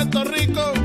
Puerto Rico.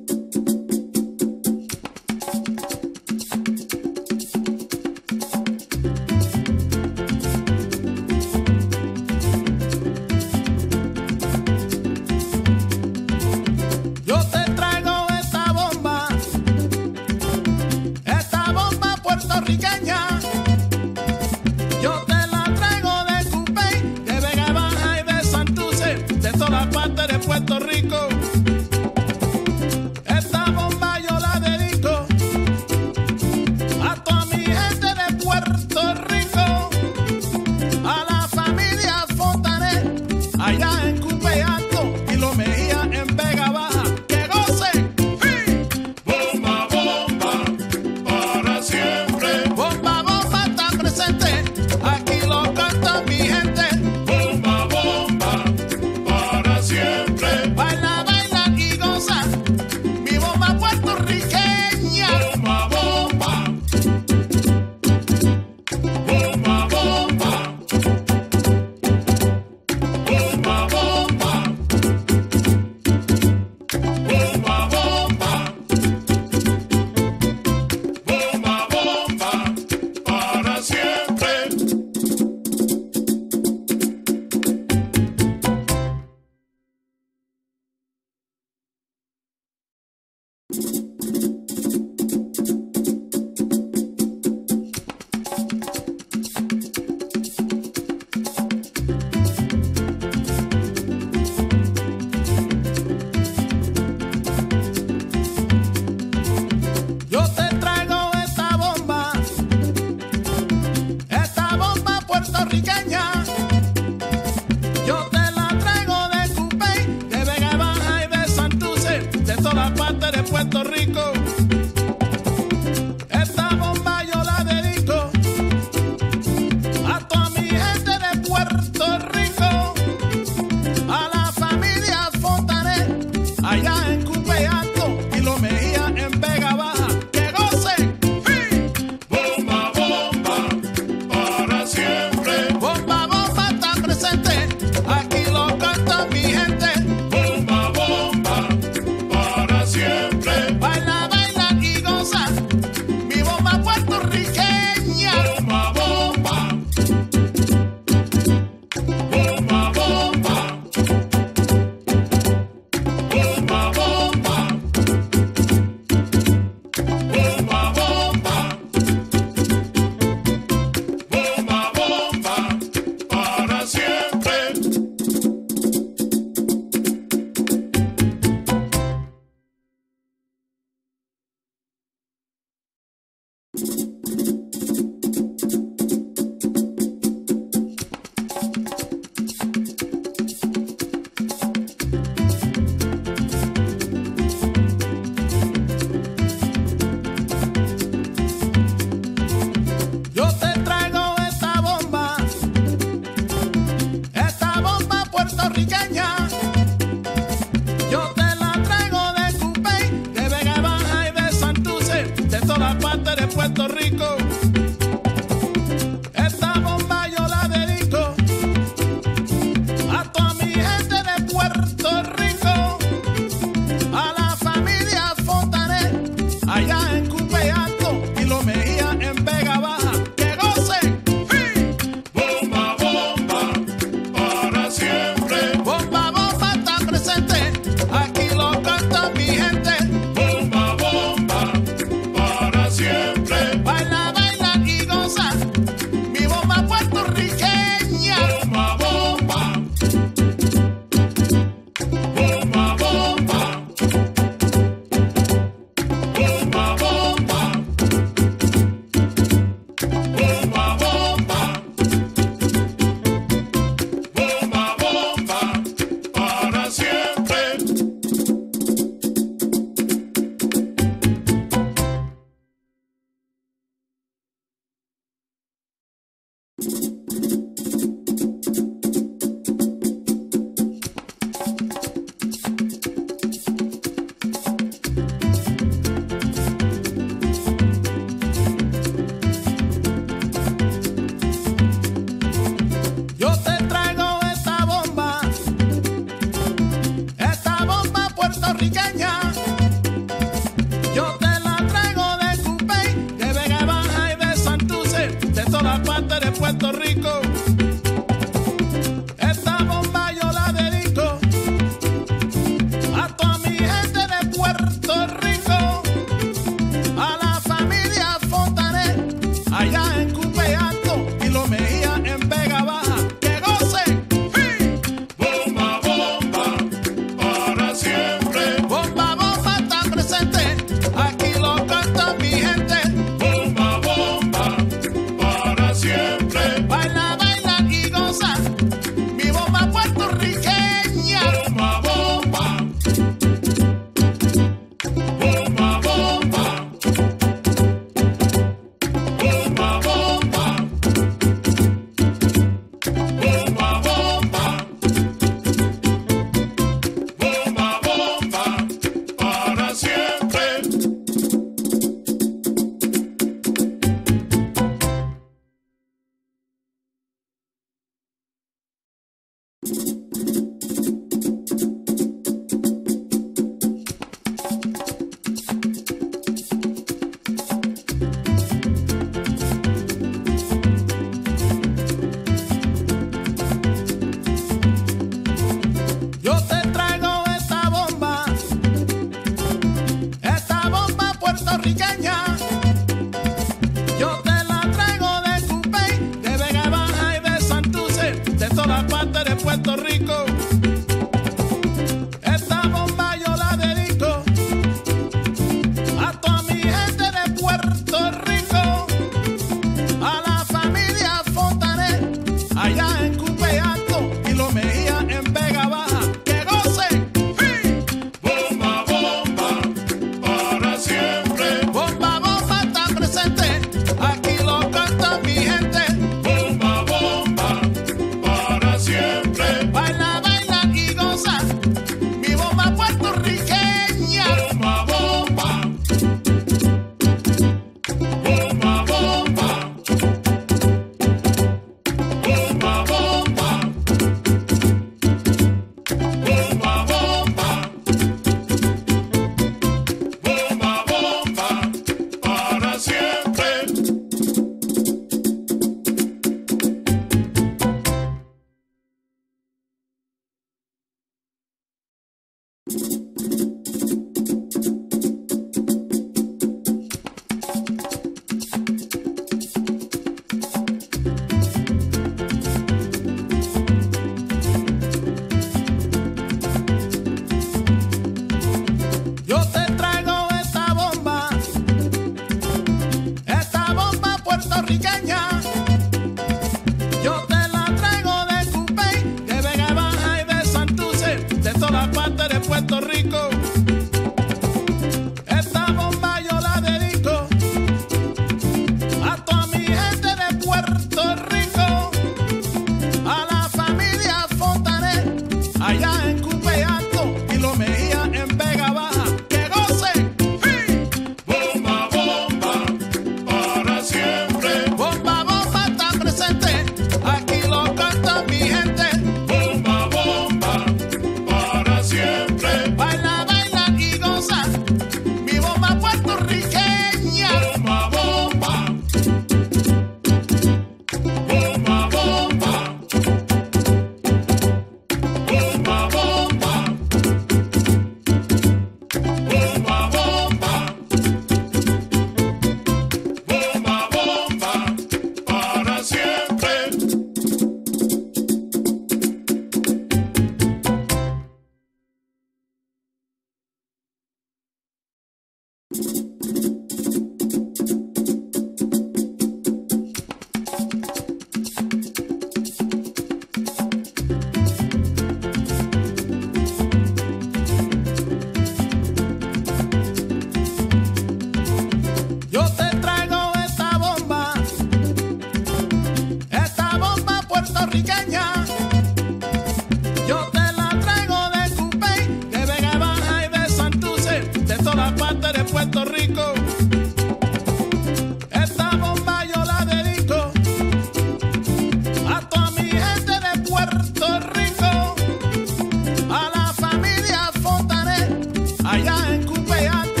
Allá en Cupe